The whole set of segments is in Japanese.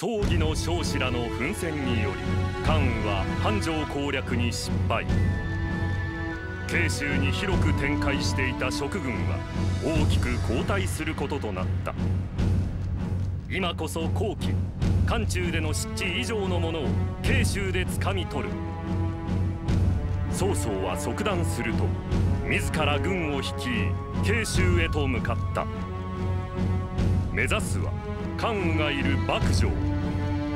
葬儀の将士らの奮戦により関羽は繁盛攻略に失敗。慶州に広く展開していた蜀軍は大きく後退することとなった。今こそ後期漢中での湿地以上のものを慶州で掴み取る。曹操は即断すると自ら軍を率い慶州へと向かった。目指すは関羽がいる幕城。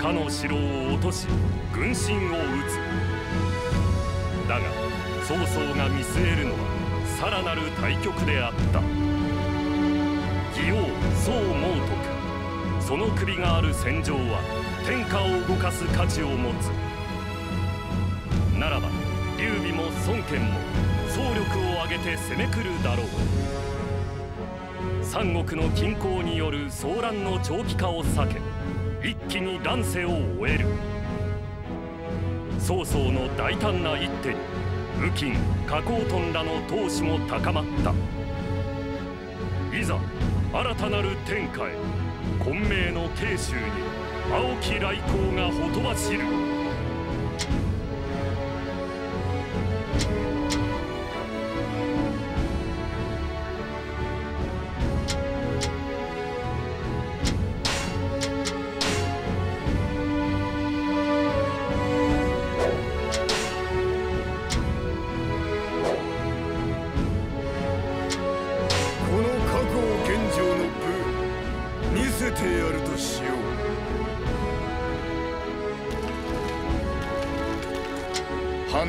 かの城を落とし軍心を討つ。だが曹操が見据えるのはさらなる対局であった。義王宋猛徳。その首がある戦場は天下を動かす価値を持つ。ならば劉備も孫権も総力を挙げて攻めくるだろう。三国の均衡による騒乱の長期化を避け一気に乱世を終える。曹操の大胆な一手に武金加工トンらの闘志も高まった。いざ新たなる天下へ混迷の慶州に青き来光がほとばしる。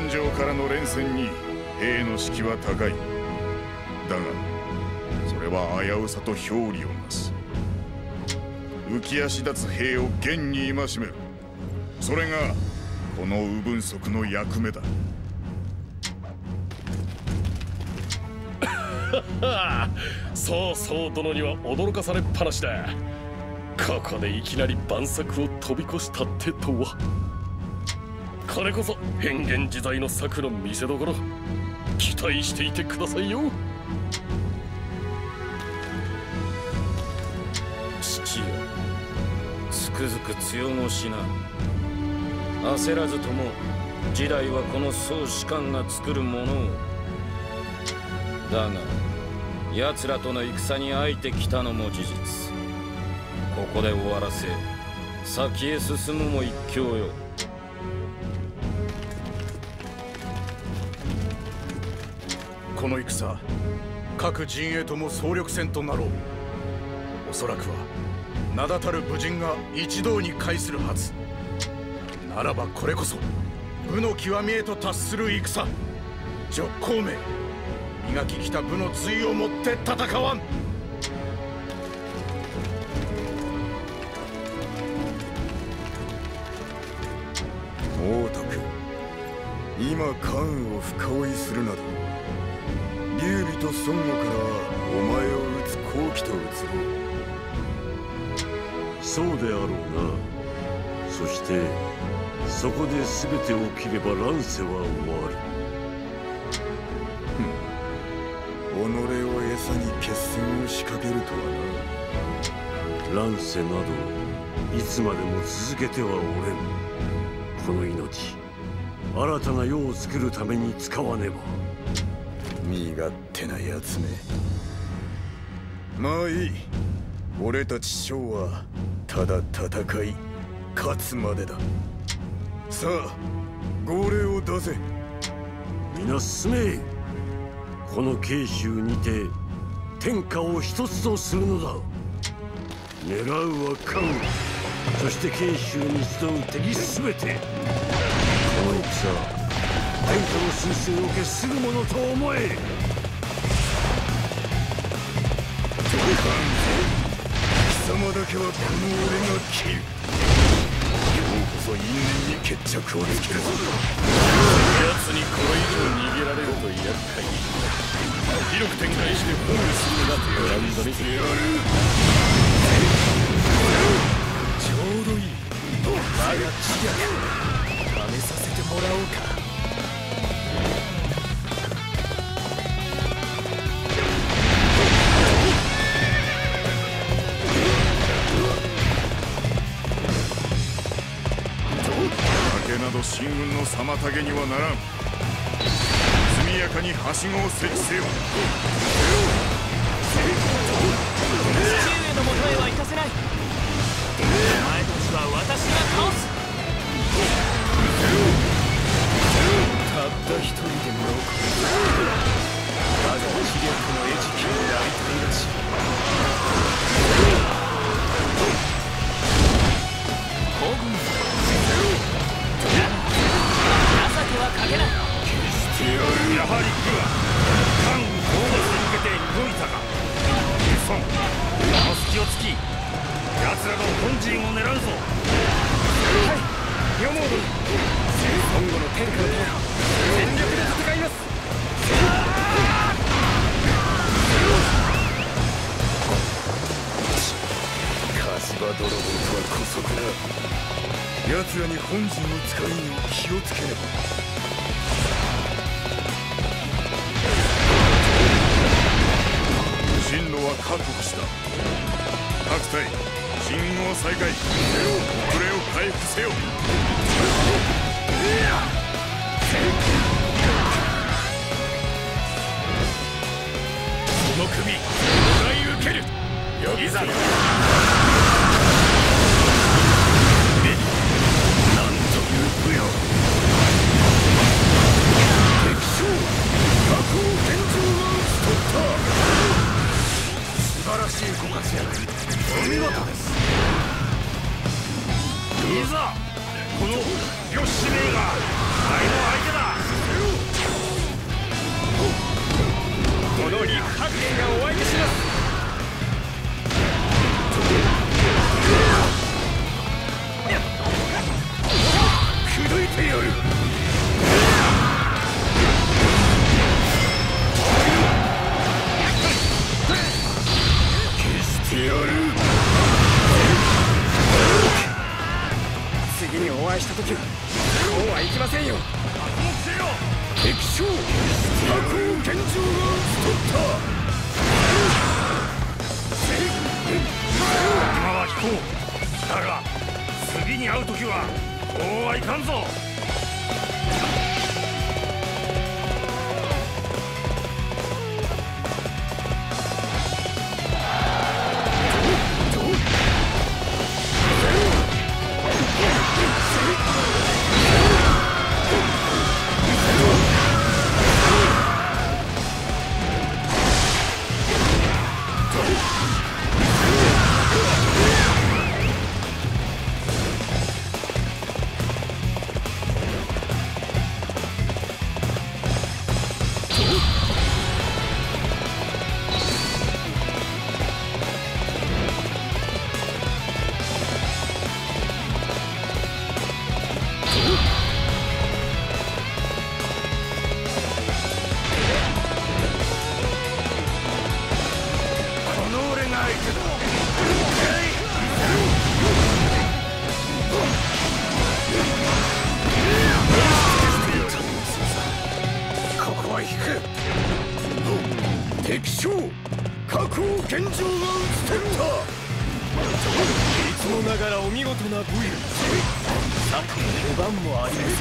繁盛からの連戦に兵の士気は高い。だがそれは危うさと表裏をなす。浮き足立つ兵を現に戒める。それがこの右分則の役目だ。そうそう殿には驚かされっぱなしだ。ここでいきなり万策を飛び越したってとは。これこそ変幻自在の策の見せ所。期待していてくださいよ。父よつくづく強腰な。焦らずとも時代はこの総士官が作るものを。だが奴らとの戦に相てきたのも事実。ここで終わらせ先へ進むも一興よ。この戦各陣営とも総力戦となろう。おそらくは名だたる武人が一堂に会するはず。ならばこれこそ武の極みへと達する戦。徐孔明磨ききた武の髄をもって戦わん。猛徳今関羽を深追いするなど。劉備と孫悟からはお前を討つ好機と移ろうそうであろうな。そしてそこで全て起きれば乱世は終わる。己を餌に決戦を仕掛けるとはな。乱世などいつまでも続けてはおれんこの命新たな世を作るために使わねば身勝手な奴め。まあいい。俺たち将はただ戦い勝つまでだ。さあ号令を出せ。皆進め。この慶州にて天下を一つとするのだ。狙うは関羽。そして慶州に集う敵全て。この戦天下の彗星を決するものと思え。貴様だけはこの俺が切る。今日こそ因縁に決着をつけるぞ。奴にこれ以上逃げられると厄介。広く展開して包囲するなというランドにやる。ちょうどいい。我が知略試させてもらおうか。妨げにはならん。速やかにはしごを設置せよ。父上のもとへは行かせない。お前たちは私が倒す。たった一人でも多く我が気力の餌食になりたいらし。い孤軍けはかけない決してやるやはり魏は関羽討伐に向けて動いたかユソンあの隙を突き奴らの本陣を狙うぞはいヨモード今後の天下の全力で戦います火事場泥棒とは姑息な奴らに本陣を使いに気をつけねば。進路は確保した。各隊進軍を再開。遅れを回復せよ。お見事ですいざこの義士兵が前の相手だ。この陸白剣がお相手します口説いてやるにお会いした時はこうはいきませんよ。敵将加工拳銃が討ち取った。今は引こうだが次に会う時はこうはいかんぞ。さて出番もあります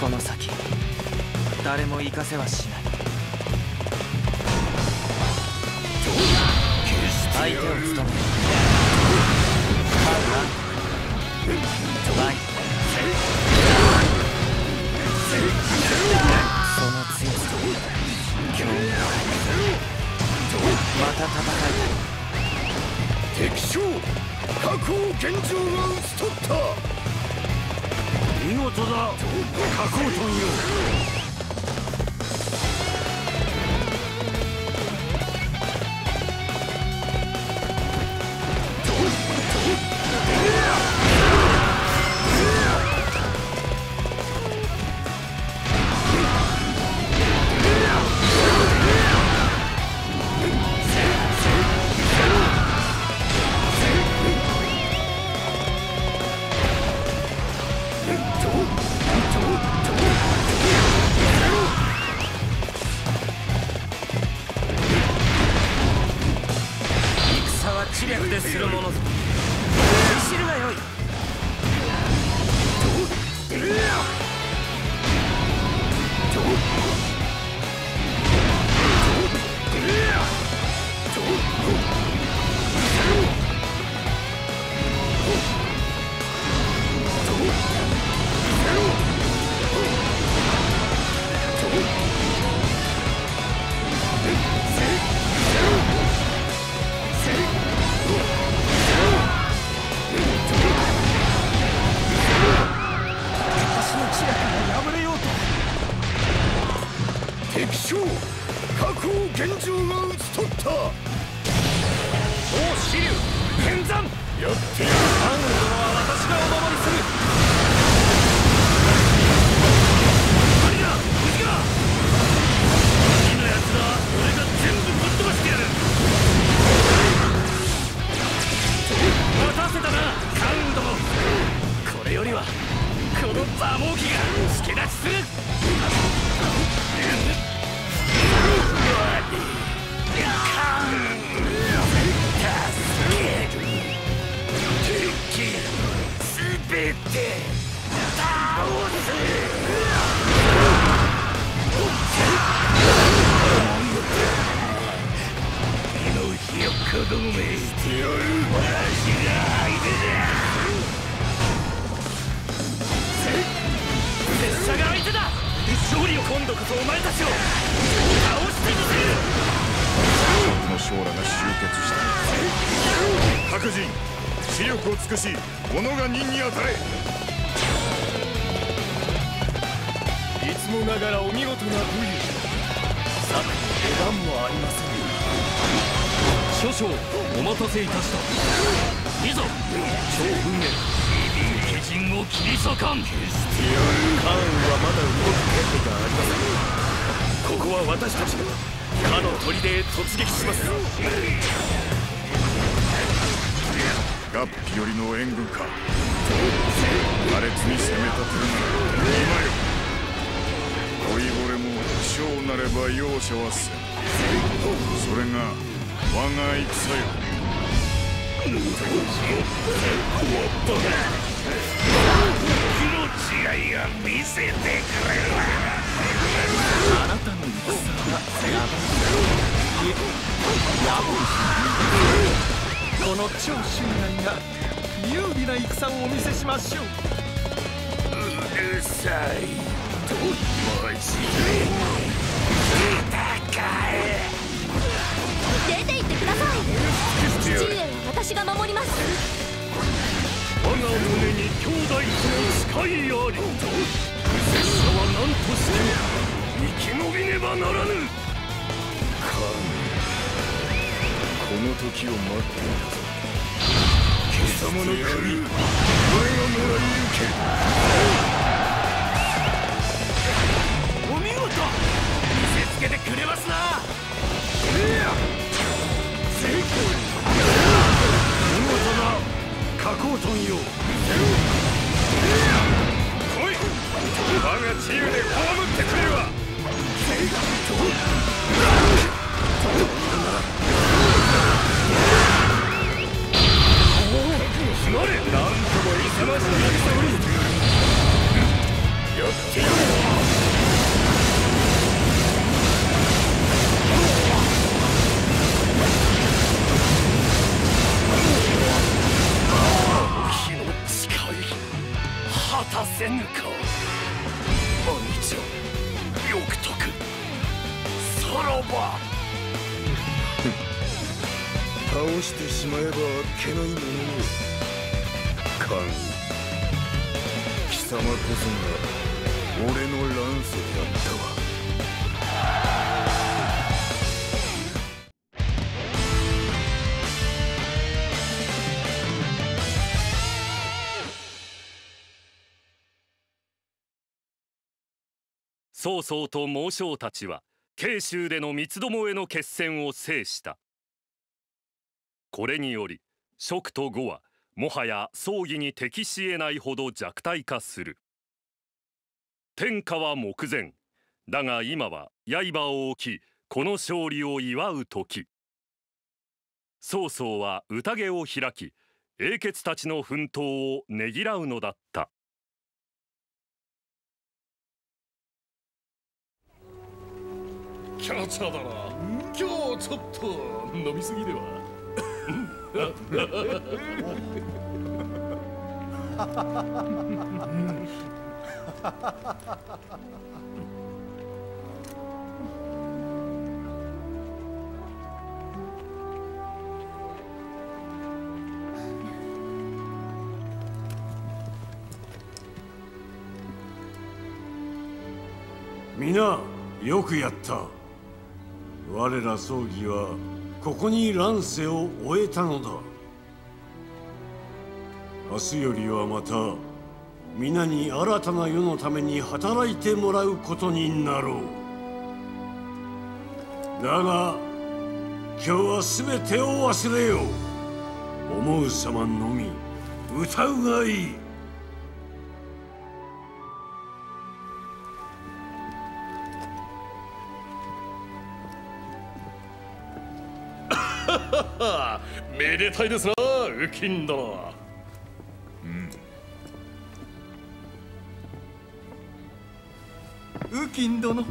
この先誰も行かせはしない。相手を務める。加工トンよう。略でするものぞ。知るがよい勝利を今度こそお前たちを倒してみせる。この将らが集結した各人視力を尽くし己が任に当たれいつもながらお見事な武勇。策に出番もありません少々お待たせいたした。いざ超文明鬼人を切り裂かん。カーンはまだ動く権利がありませんここは私たちがかの砦へ突撃します。ガッピよりの援軍か。羅列に攻め立てるなら今よ老いぼれも将なれば容赦はせん。それが我が戦よ。この超俊愛が有利な戦をお見せしましょううるさい。とマジ出て行ってください。父上は私が守ります。我が胸に兄弟との誓いあり。拙者は何としても生き延びねばならぬ。この時を待って。いたぞ貴様の首我がもらい様こそが俺の乱世であったわ曹操と猛将たちは慶州での三つどもえの決戦を制した。これにより蜀と呉はもはや葬儀に適しえないほど弱体化する。天下は目前。だが今は刃を置きこの勝利を祝う時。曹操は宴を開き英傑たちの奮闘をねぎらうのだった。キャチャだな。今日ちょっと飲みすぎでは？皆よくやった。我ら葬儀はここに乱世を終えたのだ。明日よりはまた皆に新たな世のために働いてもらうことになろう。だが今日は全てを忘れよう。思う様のみ歌うがいい。めでたいですなウキン殿ウキン殿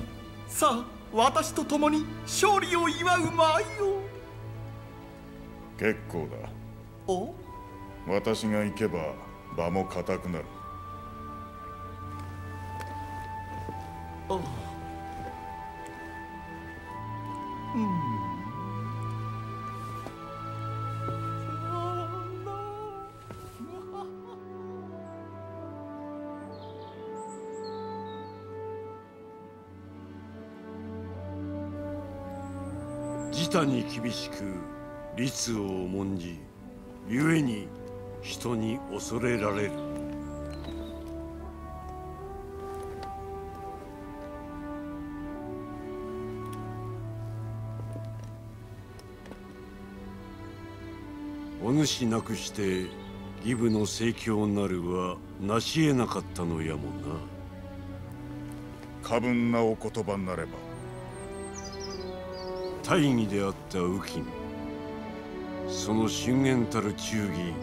さあ私と共に勝利を祝うまいよ結構だ。お？私が行けば場も固くなる。おう他に厳しく律を重んじ故に人に恐れられる。お主なくして義父の盛況なるは成し得なかったのやもな。過分なお言葉なれば大義であった右近その瞬間たる忠義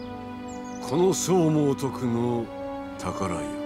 この宋猛徳の宝よ。